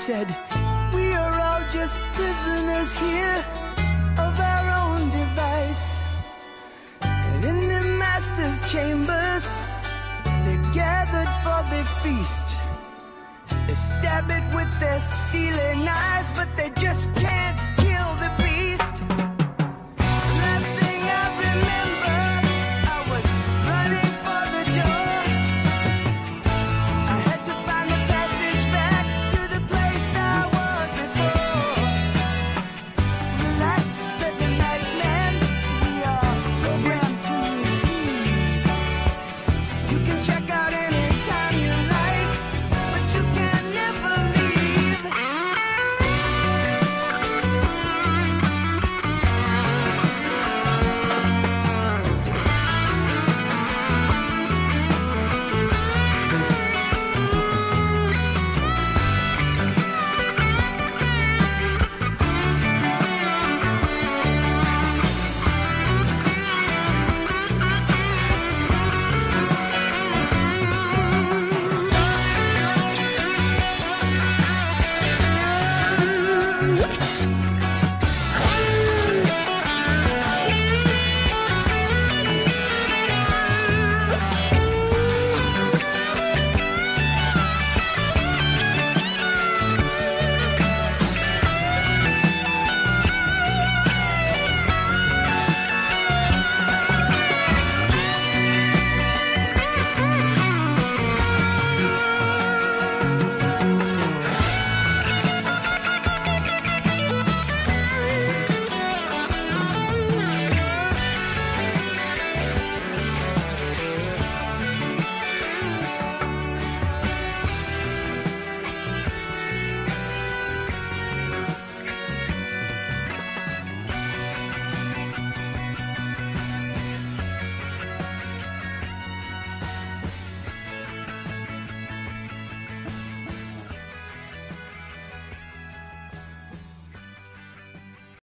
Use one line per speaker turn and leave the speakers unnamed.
said, We are all just prisoners here of our own device. And in the master's chambers, they're gathered for the feast. They stab it with their stealing eyes, but they just can't